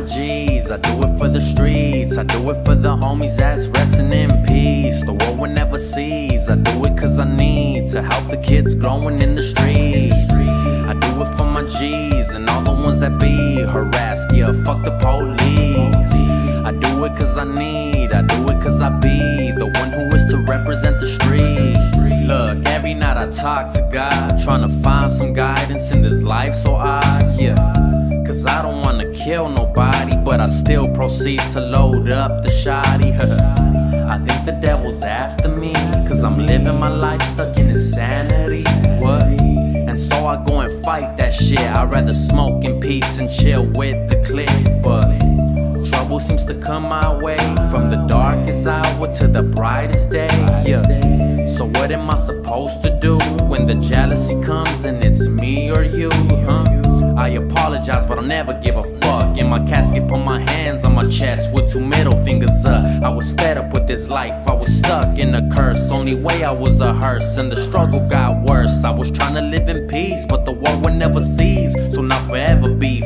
G's, I do it for the streets. I do it for the homies that's resting in peace. The world will never cease. I do it cause I need to help the kids growing in the streets. I do it for my G's and all the ones that be harassed. Yeah, fuck the police. I do it cause I need, I do it cause I be talk to God, trying to find some guidance in this life so odd, yeah. Cause I don't wanna kill nobody, but I still proceed to load up the shoddy. I think the devil's after me, cause I'm living my life stuck in insanity. What? And so I go and fight that shit. I'd rather smoke in peace and chill with the clique, but trouble seems to come my way from the darkest hour to the brightest day. Yeah. So what am I supposed to do when the jealousy comes and it's me or you? Huh? I apologize, but I'll never give a fuck. In my casket, put my hands on my chest with two middle fingers up. I was fed up with this life, I was stuck in a curse. Only way I was a hearse, and the struggle got worse. I was trying to live in peace, but the war would never cease. So now forever be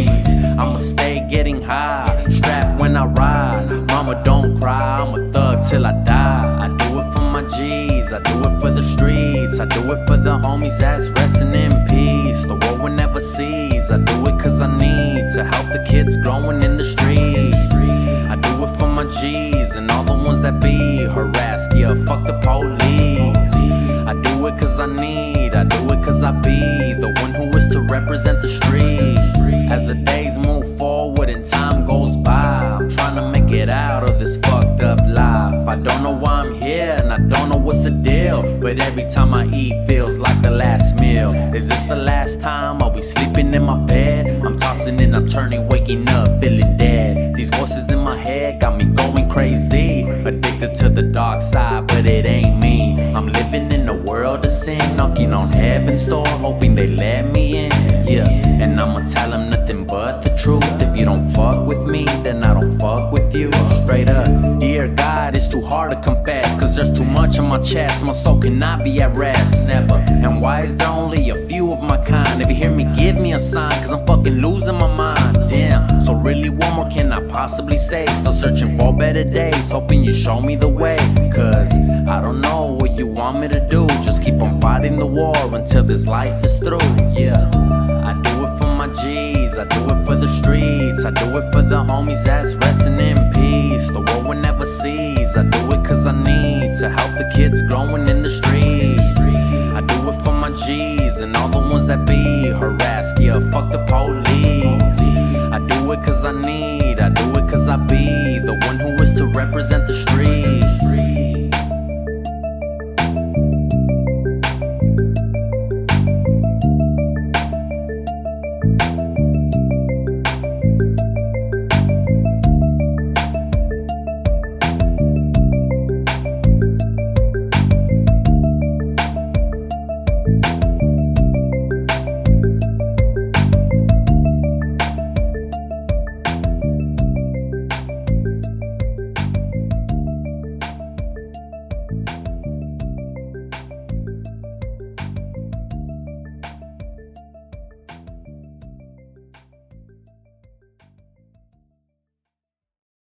I'ma stay getting high, strapped when I ride. Mama, don't cry, I'm a thug till I die. I do it for my G's, I do it for the streets. I do it for the homies that's resting in peace. The war will never cease. I do it cause I need to help the kids growing in the streets. I do it for my G's and all the ones that be harassed. Yeah, fuck the police. I do it cause I need, do it cause I be the one who is to represent the streets. As the days move forward and time goes by, I'm trying to make it out of this fucked up life. I don't know why I'm here and I don't know what's the deal. But every time I eat feels like the last meal. Is this the last time? I'll be sleeping in my bed? I'm tossing and I'm turning, waking up, feeling dead. These voices in my head got me going crazy. Addicted to the dark side, but it ain't me. I'm living world sin, knocking on heaven's door, hoping they let me in. Yeah, and I'ma tell them nothing but the truth. If you don't fuck with me, then I don't fuck with you. Straight up, dear God, it's too hard to confess, cause there's too much on my chest. My soul cannot be at rest, never. And why is there only a few of my kind? If you hear me, give me a sign, cause I'm fucking losing my mind. So really, what more can I possibly say? Still searching for better days, hoping you show me the way. Cause I don't know what you want me to do. Just keep on fighting the war until this life is through. Yeah, I do it for my G's, I do it for the streets, I do it for the homies that's resting in peace. The war will never cease. I do it cause I need to help the kids growing in the streets. I do it for my G's and all the ones that be harassed. Yeah, fuck the police. It cause I need, I do it cause I be